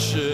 should.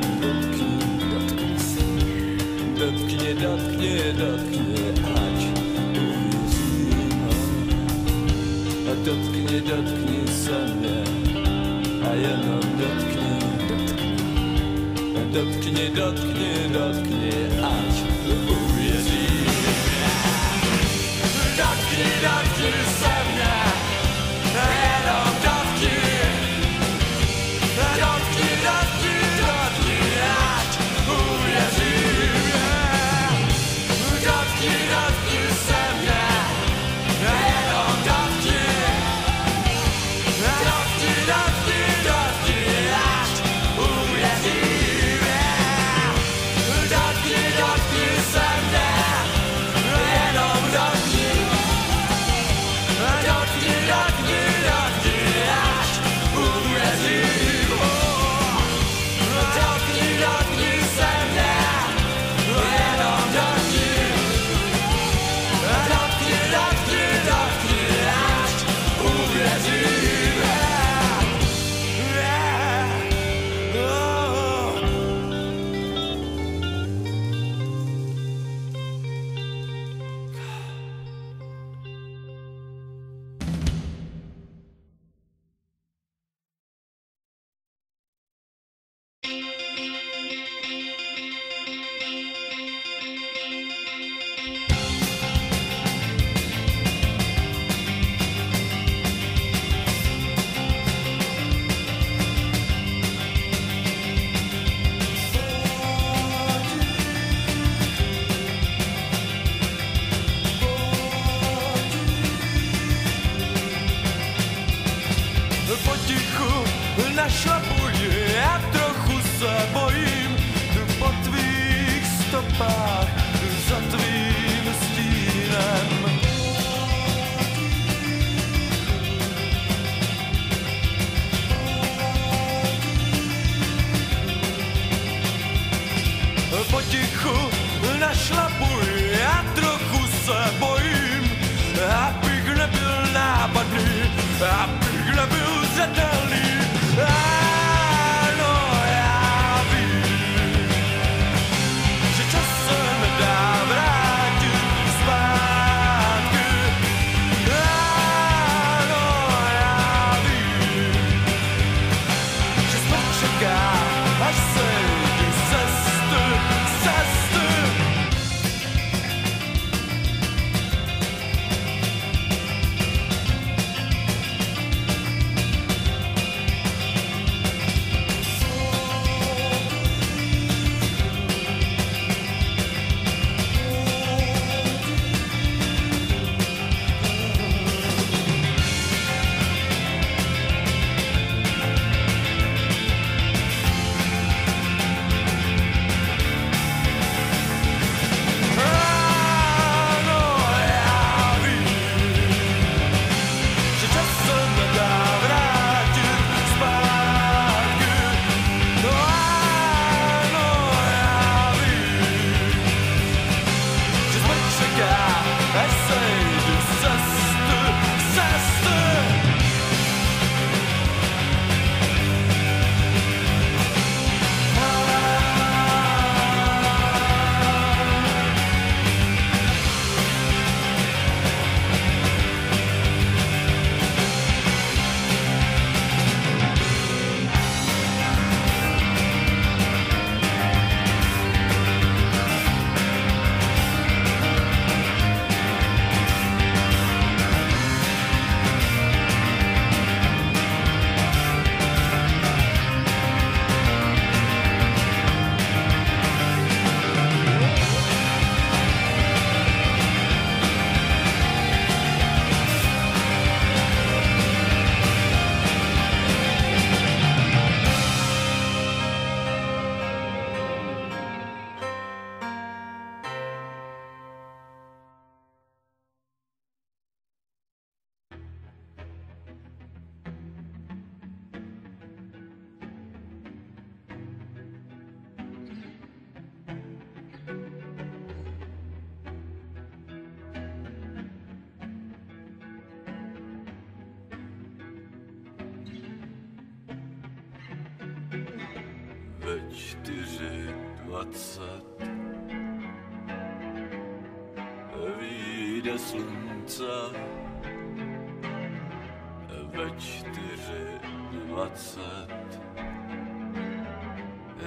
dotknie, dotknie, dotknie, dotknie, ać A dotknie, dotknie sobie, a ja nam dotknie, dotknie. A dotknie, dotknie, dotknie, ać uwierzy. Dotknie, dotknie sobie.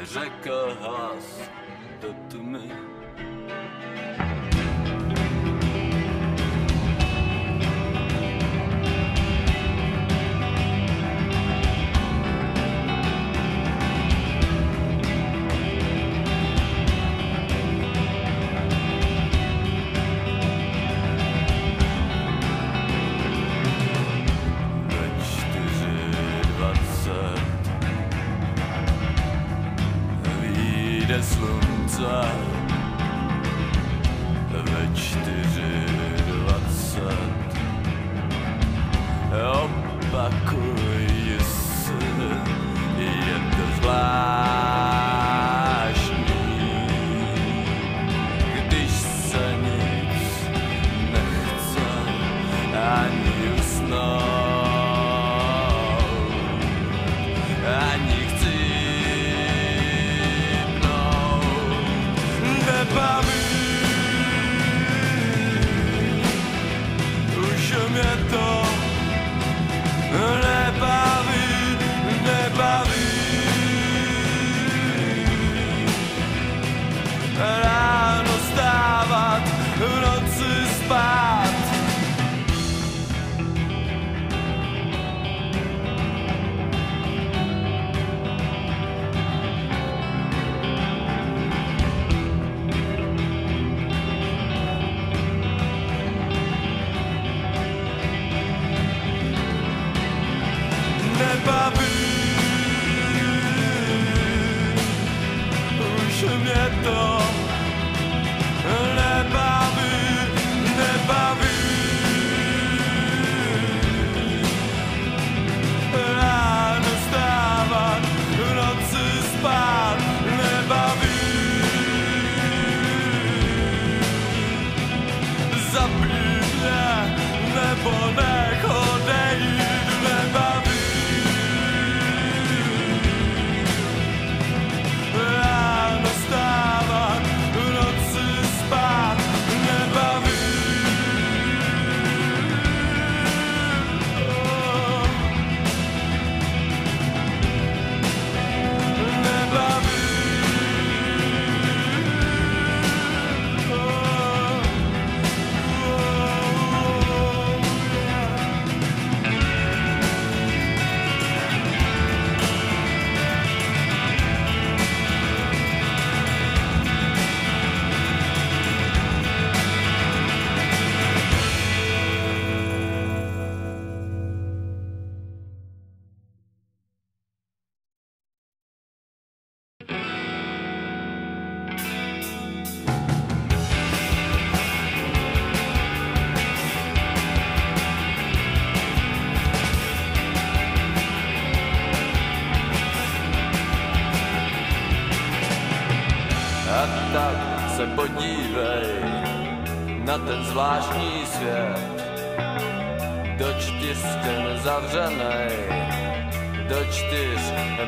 rzeka has to me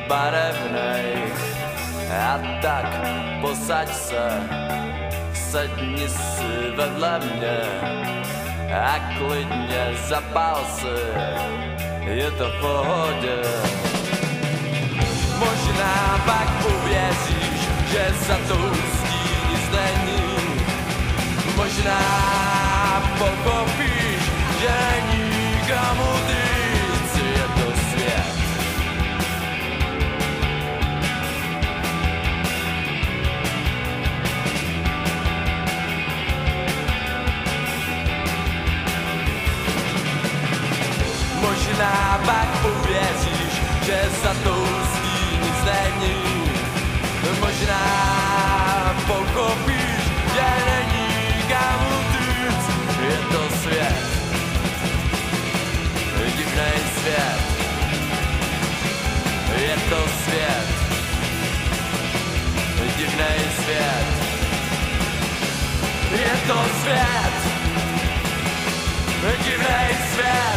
barevnej. A tak posaď se, sedni si vedle mě a klidně zapál si, je to v pohodě. Možná pak uvěříš, že za tou zdí nic není. Možná pochopíš, že nikomu nic Možná pak uvěříš, že za tou zdí nic není. Možná pochopíš, že není kam utíct. Je to svět, divný svět. Je to svět, divný svět. Je to svět, divný svět,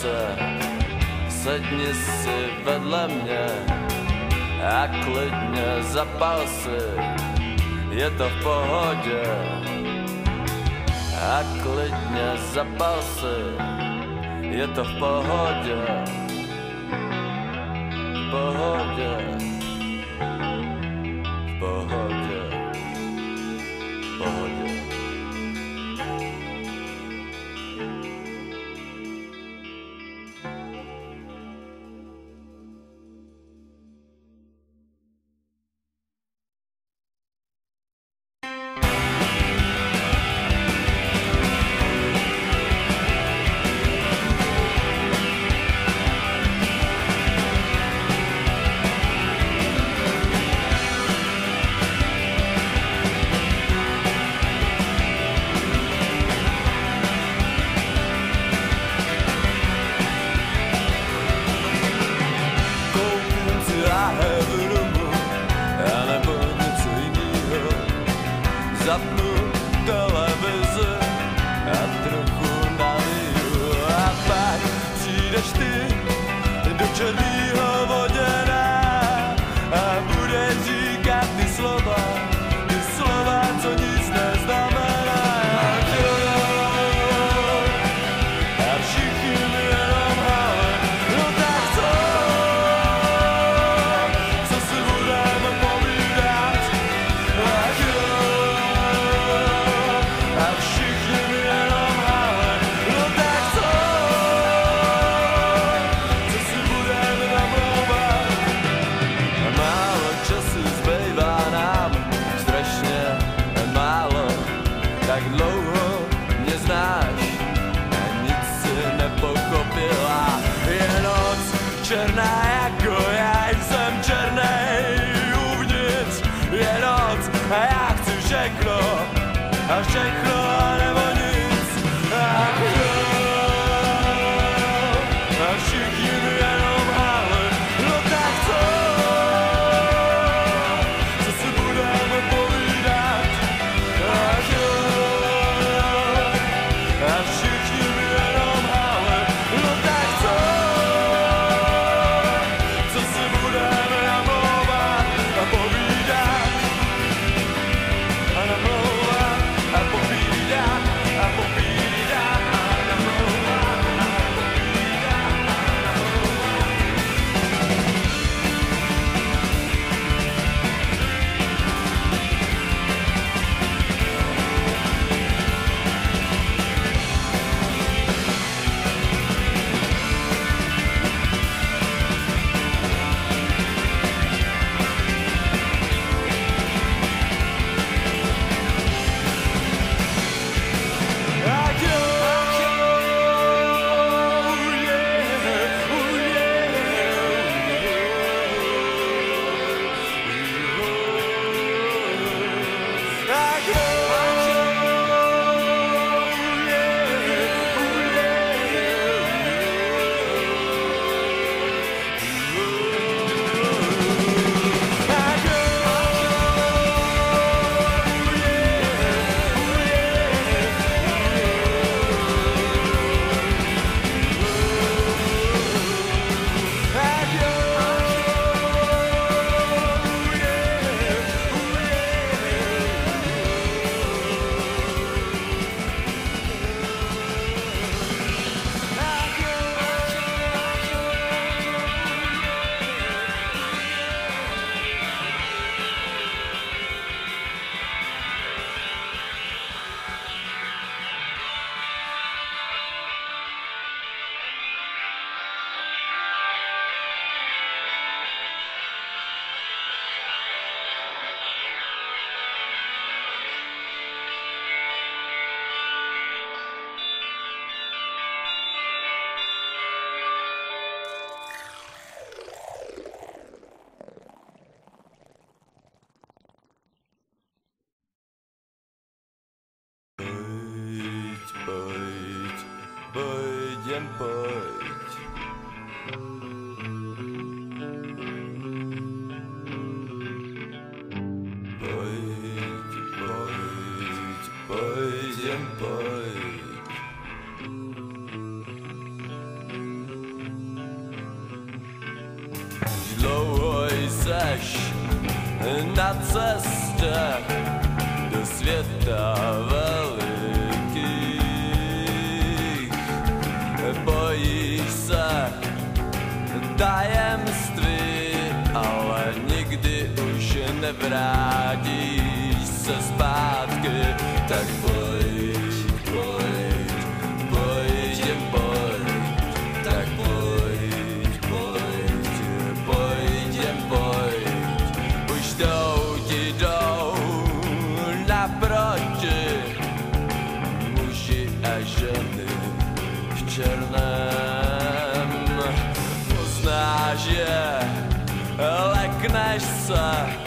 se, sedni si vedle mě a klidně zapal si, je to v pohodě. A klidně zapal si, je to v pohodě. V pohodě. на цестах до света великих. Боїшся таємстві, але нігди уже не врадійся спадки. Так side.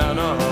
none of